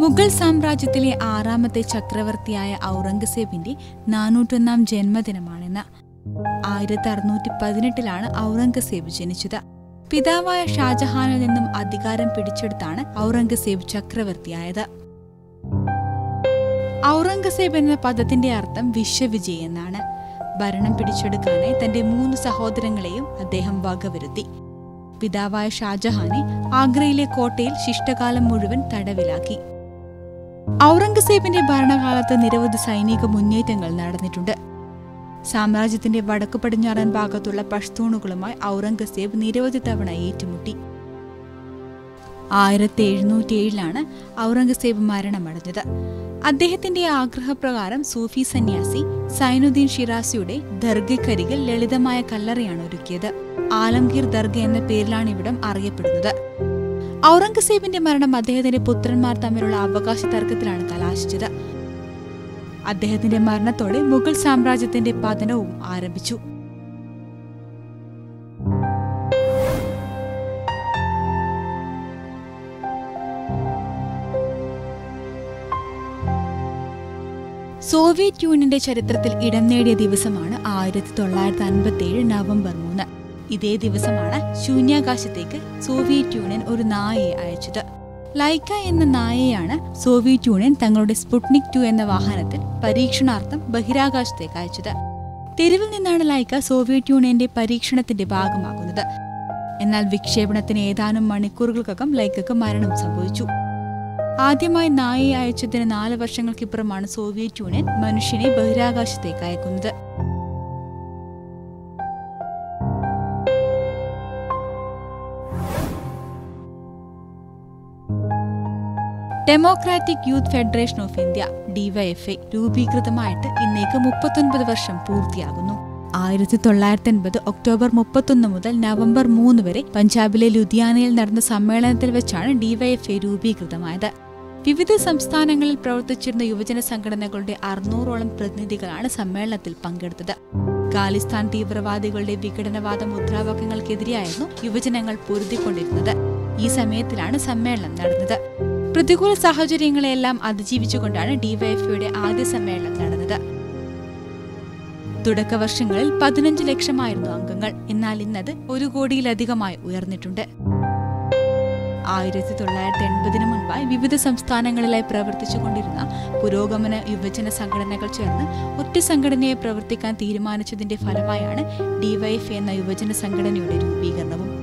മുഗൾ സാമ്രാജ്യത്തിലെ ആറാമത്തെ ചക്രവർത്തിയായ ഔറംഗസേബിന്റെ നാനൂറ്റൊന്നാം ജന്മദിനമാണിന്ന് ആയിരത്തി അറുന്നൂറ്റി പതിനെട്ടിലാണ് ഔറംഗസേബ് ജനിച്ചത്. പിതാവായ ഷാജഹാനിൽ നിന്നും അധികാരം പിടിച്ചെടുത്താണ് ഔറംഗസേബ് ചക്രവർത്തിയായത്. ഔറംഗസേബ് എന്ന പദത്തിന്റെ അർത്ഥം വിശ്വവിജയ് എന്നാണ്. ഭരണം പിടിച്ചെടുക്കാനായി തന്റെ മൂന്ന് സഹോദരങ്ങളെയും അദ്ദേഹം വകവരുത്തി. പിതാവായ ഷാജഹാനെ ആഗ്രയിലെ കോട്ടയിൽ ശിഷ്ടകാലം മുഴുവൻ തടവിലാക്കി. ഔറംഗസേബിന്റെ ഭരണകാലത്ത് നിരവധി സൈനിക മുന്നേറ്റങ്ങൾ നടന്നിട്ടുണ്ട്. സാമ്രാജ്യത്തിന്റെ വടക്കു പടിഞ്ഞാറൻ ഭാഗത്തുള്ള പഷ്തൂണുകളുമായി ഔറംഗസേബ് നിരവധി തവണ ഏറ്റുമുട്ടി. ആയിരത്തി എഴുന്നൂറ്റി ഏഴിലാണ് ഔറംഗസേബ് മരണമടഞ്ഞത്. അദ്ദേഹത്തിന്റെ ആഗ്രഹപ്രകാരം സൂഫി സന്യാസി സൈനുദ്ദീൻ ഷിറാസിയുടെ ദർഗയ്ക്കരികിൽ ലളിതമായ കല്ലറയാണ് ഒരുക്കിയത്. ആലംഗീർ ദർഗ എന്ന പേരിലാണ് ഇവിടം അറിയപ്പെടുന്നത്. ഔറംഗസേബിന്റെ മരണം അദ്ദേഹത്തിന്റെ പുത്രന്മാർ തമ്മിലുള്ള അവകാശ തർക്കത്തിലാണ് കലാശിച്ചത്. അദ്ദേഹത്തിന്റെ മരണത്തോടെ മുഗൾ സാമ്രാജ്യത്തിന്റെ പതനവും ആരംഭിച്ചു. സോവിയറ്റ് യൂണിയന്റെ ചരിത്രത്തിൽ ഇടം നേടിയ ദിവസമാണ് ആയിരത്തി തൊള്ളായിരത്തി അൻപത്തി ഏഴ് നവംബർ മൂന്ന്. ഇതേ ദിവസമാണ് ശൂന്യാകാശത്തേക്ക് സോവിയറ്റ് യൂണിയൻ ഒരു നായയെ അയച്ചത്. ലൈക്ക എന്ന നായയാണ് സോവിയറ്റ് യൂണിയൻ തങ്ങളുടെ സ്പുട്നിക് ടു എന്ന വാഹനത്തിൽ പരീക്ഷണാർത്ഥം ബഹിരാകാശത്തേക്ക് അയച്ചത്. തെരുവിൽ നിന്നാണ് ലൈക്ക സോവിയറ്റ് യൂണിയന്റെ പരീക്ഷണത്തിന്റെ ഭാഗമാകുന്നത്. എന്നാൽ വിക്ഷേപണത്തിന് ഏതാനും മണിക്കൂറുകൾക്കകം ലൈക്കക്ക് മരണം സംഭവിച്ചു. ആദ്യമായി നായയെ അയച്ചതിന് നാല് വർഷങ്ങൾക്കിപ്പുറമാണ് സോവിയറ്റ് യൂണിയൻ മനുഷ്യനെ ബഹിരാകാശത്തേക്ക് അയക്കുന്നത്. Democratic Youth Federation of India DYFI രൂപീകൃതമായിട്ട് ഇന്നേക്ക് മുപ്പത്തൊൻപത് വർഷം പൂർത്തിയാകുന്നു. ആയിരത്തി തൊള്ളായിരത്തി അൻപത് ഒക്ടോബർ മുപ്പത്തൊന്ന് മുതൽ നവംബർ മൂന്ന് വരെ പഞ്ചാബിലെ ലുധിയാനയിൽ നടന്ന സമ്മേളനത്തിൽ വെച്ചാണ് ഡിവൈഎഫ്ഐ രൂപീകൃതമായത്. വിവിധ സംസ്ഥാനങ്ങളിൽ പ്രവർത്തിച്ചിരുന്ന യുവജന സംഘടനകളുടെ അറുന്നൂറോളം പ്രതിനിധികളാണ് സമ്മേളനത്തിൽ പങ്കെടുത്തത്. ഖാലിസ്ഥാൻ തീവ്രവാദികളുടെ വിഘടനവാദ മുദ്രാവാക്യങ്ങൾക്കെതിരെയായിരുന്നു യുവജനങ്ങൾ പൊരുതിക്കൊണ്ടിരുന്നത്. ഈ സമയത്തിലാണ് സമ്മേളനം നടന്നത്. പ്രതികൂല സാഹചര്യങ്ങളെല്ലാം അതിജീവിച്ചുകൊണ്ടാണ് ഡിവൈഎഫ്ഐയുടെ ആദ്യ സമ്മേളനം നടന്നത്. തുടക്ക വർഷങ്ങളിൽ പതിനഞ്ച് ലക്ഷമായിരുന്നു അംഗങ്ങൾ. എന്നാൽ ഇന്നത് ഒരു കോടിയിലധികമായി ഉയർന്നിട്ടുണ്ട്. ആയിരത്തി തൊള്ളായിരത്തി എൺപതിനു മുൻപായി വിവിധ സംസ്ഥാനങ്ങളിലായി പ്രവർത്തിച്ചുകൊണ്ടിരുന്ന പുരോഗമന യുവജന സംഘടനകൾ ചേർന്ന് ഒറ്റ സംഘടനയെ പ്രവർത്തിക്കാൻ തീരുമാനിച്ചതിന്റെ ഫലമായാണ് ഡിവൈഎഫ് എന്ന യുവജന സംഘടനയുടെ രൂപീകരണവും.